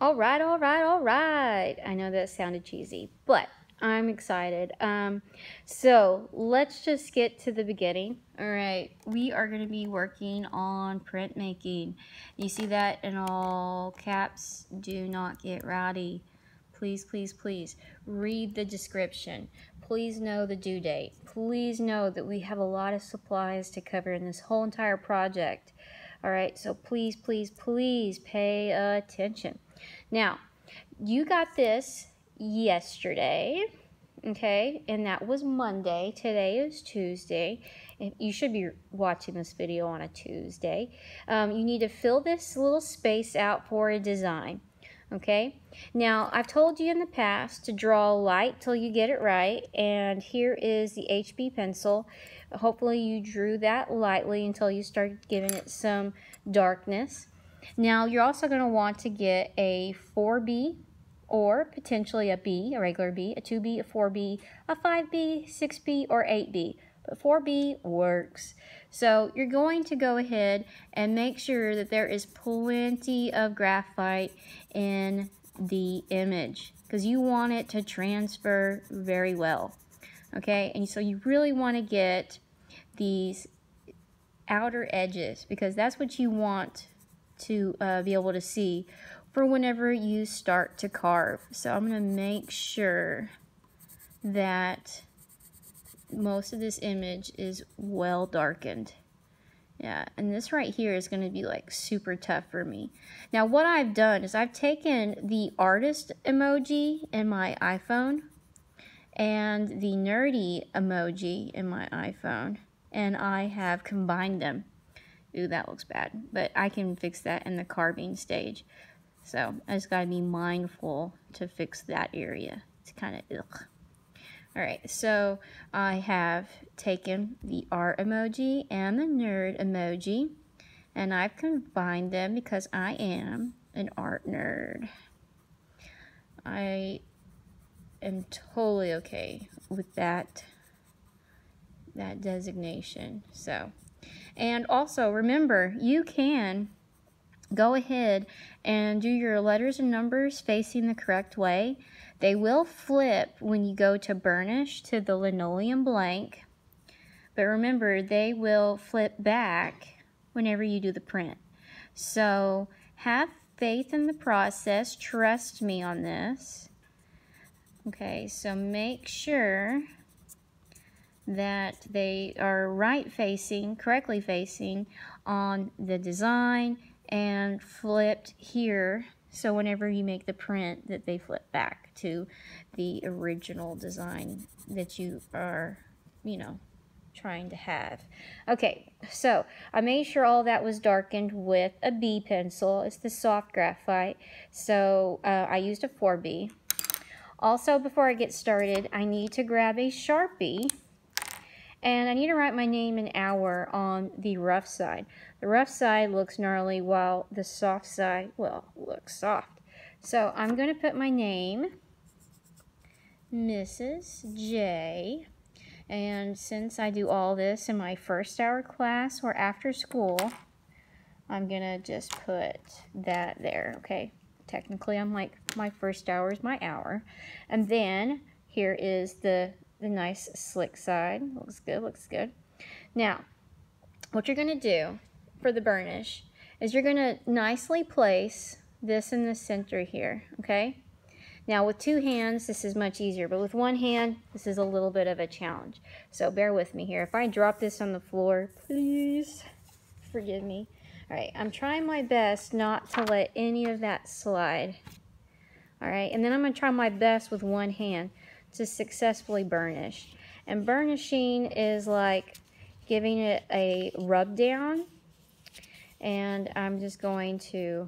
All right, all right, all right. I know that sounded cheesy, but I'm excited. Um, so let's just get to the beginning. All right, we are going to be working on printmaking. You see that in all caps? Do not get rowdy. Please, please, please read the description. Please know the due date. Please know that we have a lot of supplies to cover in this whole entire project. All right, so please, please, please pay attention. Now, you got this yesterday, okay, and that was Monday. Today is Tuesday. You should be watching this video on a Tuesday. Um, you need to fill this little space out for a design, okay? Now, I've told you in the past to draw light till you get it right, and here is the HB pencil. Hopefully you drew that lightly until you start giving it some darkness. Now you're also going to want to get a 4B or potentially a B, a regular B, a 2B, a 4B, a 5B, 6B, or 8B. But 4B works. So you're going to go ahead and make sure that there is plenty of graphite in the image because you want it to transfer very well. Okay, and so you really want to get these outer edges because that's what you want to uh, be able to see for whenever you start to carve. So I'm going to make sure that most of this image is well darkened. Yeah, and this right here is going to be like super tough for me. Now what I've done is I've taken the artist emoji in my iPhone and the nerdy emoji in my iPhone and I have combined them. Ooh, that looks bad. But I can fix that in the carving stage. So I just got to be mindful to fix that area. It's kind of ugh. Alright, so I have taken the art emoji and the nerd emoji. And I've combined them because I am an art nerd. I am totally okay with that that designation. So and also remember, you can go ahead and do your letters and numbers facing the correct way. They will flip when you go to burnish to the linoleum blank. But remember, they will flip back whenever you do the print. So have faith in the process. Trust me on this. Okay, so make sure that they are right facing, correctly facing on the design and flipped here so whenever you make the print that they flip back to the original design that you are, you know, trying to have. Okay, so I made sure all that was darkened with a B pencil. It's the soft graphite. So uh, I used a 4B. Also, before I get started, I need to grab a Sharpie and I need to write my name and hour on the rough side. The rough side looks gnarly while the soft side, well, looks soft. So I'm going to put my name, Mrs. J. And since I do all this in my first hour class or after school, I'm going to just put that there, okay? Technically, I'm like, my first hour is my hour. And then here is the the nice slick side. Looks good, looks good. Now, what you're going to do for the burnish is you're going to nicely place this in the center here, okay? Now with two hands, this is much easier, but with one hand, this is a little bit of a challenge. So bear with me here. If I drop this on the floor, please forgive me. All right, I'm trying my best not to let any of that slide. All right, and then I'm gonna try my best with one hand to successfully burnish. And burnishing is like giving it a rub down. And I'm just going to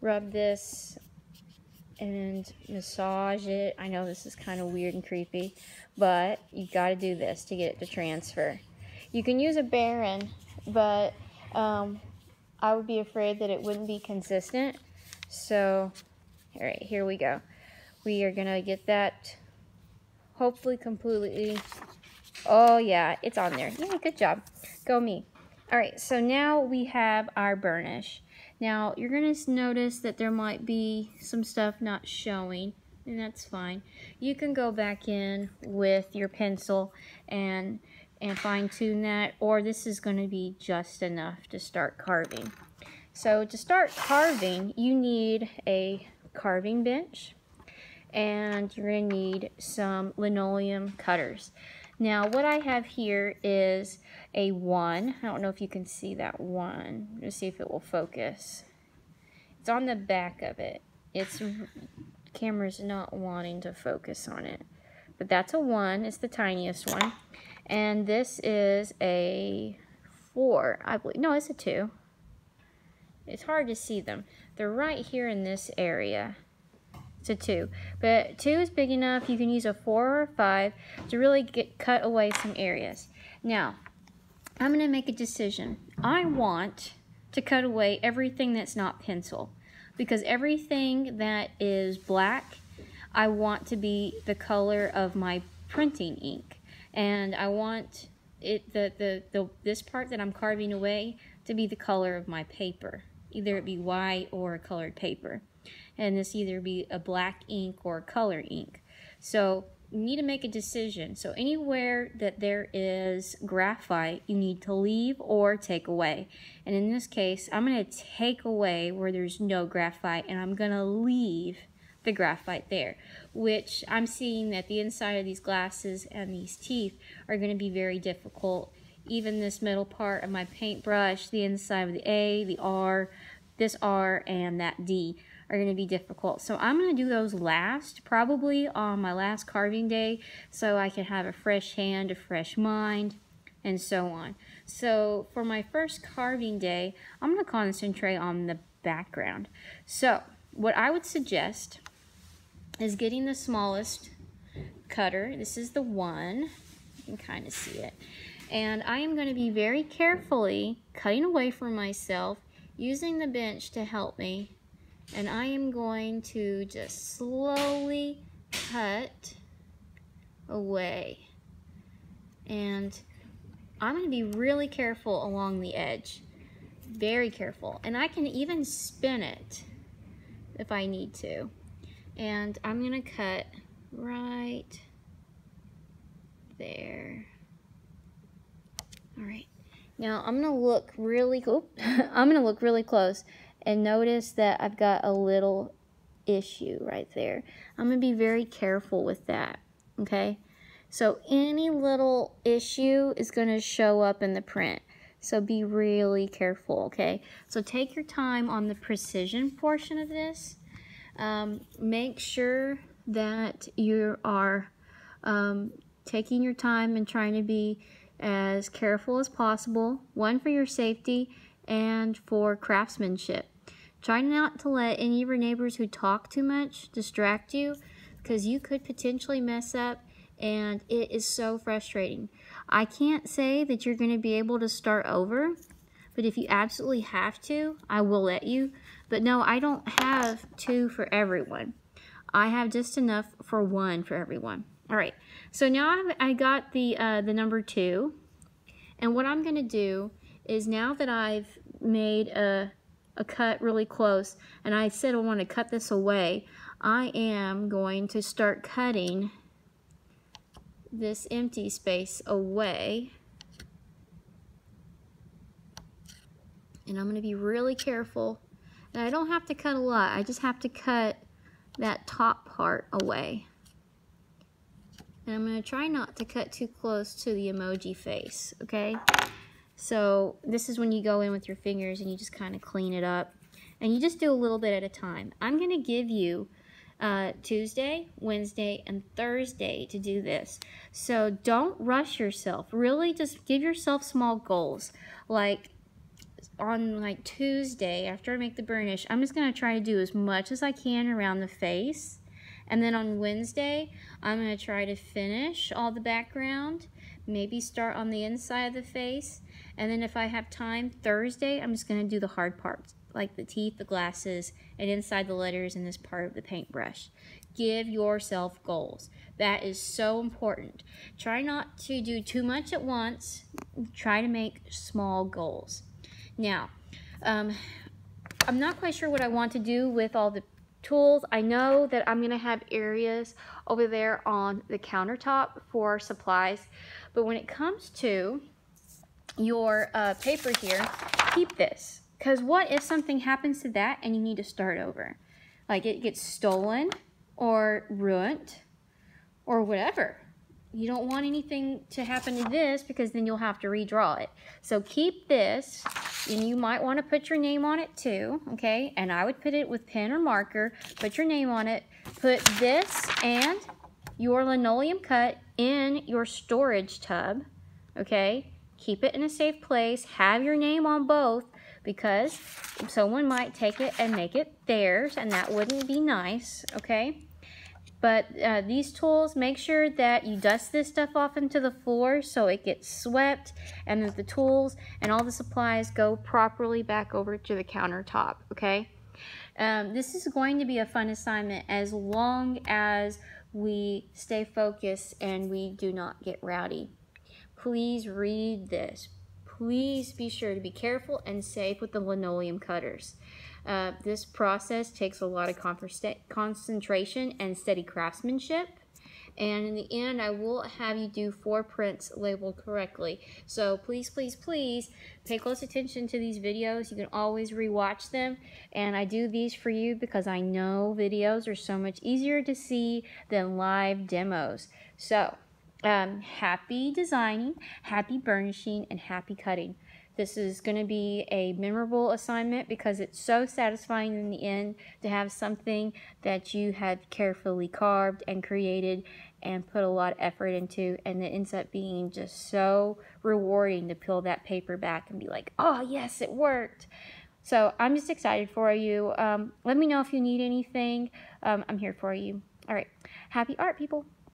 rub this and massage it. I know this is kind of weird and creepy, but you got to do this to get it to transfer. You can use a baren, but um, I would be afraid that it wouldn't be consistent. So, all right, here we go. We are to get that hopefully completely, oh yeah, it's on there. Yeah, good job. Go me. All right, so now we have our burnish. Now, you're to notice that there might be some stuff not showing, and that's fine. You can go back in with your pencil and and fine tune that, or this is going to be just enough to start carving. So to start carving, you need a carving bench, and you're going to need some linoleum cutters. Now, what I have here is a 1. I don't know if you can see that 1. Let's see if it will focus. It's on the back of it. It's camera's not wanting to focus on it. But that's a 1. It's the tiniest one. And this is a 4, I believe. No, it's a 2. It's hard to see them. They're right here in this area. It's a 2. But 2 is big enough. You can use a 4 or a 5 to really get cut away some areas. Now, I'm going to make a decision. I want to cut away everything that's not pencil because everything that is black I want to be the color of my printing ink and I want it the, the, the this part that I'm carving away to be the color of my paper either it be white or colored paper and this either be a black ink or color ink. So you need to make a decision. So anywhere that there is graphite, you need to leave or take away. And in this case, I'm going to take away where there's no graphite and I'm going to leave the graphite there, which I'm seeing that the inside of these glasses and these teeth are going to be very difficult. Even this middle part of my paintbrush, the inside of the A, the R, this R, and that D are going to be difficult. So I'm going to do those last, probably on my last carving day, so I can have a fresh hand, a fresh mind, and so on. So for my first carving day, I'm going to concentrate on the background. So what I would suggest is getting the smallest cutter. This is the one. You can kind of see it. And I am going to be very carefully cutting away from myself, using the bench to help me and I am going to just slowly cut away. And I'm going to be really careful along the edge. Very careful. And I can even spin it if I need to. And I'm going to cut right there. All right. Now I'm going to look really, oh, I'm going to look really close and notice that I've got a little issue right there. I'm going to be very careful with that, okay? So any little issue is going to show up in the print. So be really careful, okay? So take your time on the precision portion of this. Um, make sure that you are um, taking your time and trying to be as careful as possible. One, for your safety and for craftsmanship. Try not to let any of your neighbors who talk too much distract you because you could potentially mess up and it is so frustrating. I can't say that you're going to be able to start over, but if you absolutely have to, I will let you. But no, I don't have two for everyone. I have just enough for one for everyone. All right, so now I've, I got the, uh, the number two. And what I'm going to do is now that I've made a a cut really close and I said I want to cut this away, I am going to start cutting this empty space away. And I'm going to be really careful. And I don't have to cut a lot. I just have to cut that top part away. And I'm going to try not to cut too close to the emoji face, okay? So this is when you go in with your fingers and you just kind of clean it up. And you just do a little bit at a time. I'm going to give you uh, Tuesday, Wednesday, and Thursday to do this. So don't rush yourself. Really just give yourself small goals. Like on like Tuesday, after I make the burnish, I'm just going to try to do as much as I can around the face. And then on Wednesday, I'm going to try to finish all the background. Maybe start on the inside of the face and then if I have time, Thursday, I'm just going to do the hard parts, like the teeth, the glasses, and inside the letters and this part of the paintbrush. Give yourself goals. That is so important. Try not to do too much at once. Try to make small goals. Now, um, I'm not quite sure what I want to do with all the tools. I know that I'm going to have areas over there on the countertop for supplies. But when it comes to your uh, paper here, keep this. Because what if something happens to that and you need to start over? Like it gets stolen or ruined or whatever. You don't want anything to happen to this because then you'll have to redraw it. So keep this and you might want to put your name on it too, okay? And I would put it with pen or marker, put your name on it, put this and your linoleum cut in your storage tub, okay? Keep it in a safe place, have your name on both because someone might take it and make it theirs and that wouldn't be nice, okay? But uh, these tools, make sure that you dust this stuff off into the floor so it gets swept and that the tools and all the supplies go properly back over to the countertop, okay? Um, this is going to be a fun assignment as long as we stay focused and we do not get rowdy. Please read this. Please be sure to be careful and safe with the linoleum cutters. Uh, this process takes a lot of concentration and steady craftsmanship. And in the end, I will have you do four prints labeled correctly. So please, please, please pay close attention to these videos. You can always rewatch them. And I do these for you because I know videos are so much easier to see than live demos. So um, happy designing, happy burnishing, and happy cutting. This is going to be a memorable assignment because it's so satisfying in the end to have something that you had carefully carved and created and put a lot of effort into and it ends up being just so rewarding to peel that paper back and be like, oh yes, it worked. So I'm just excited for you. Um, let me know if you need anything. Um, I'm here for you. All right. Happy art, people.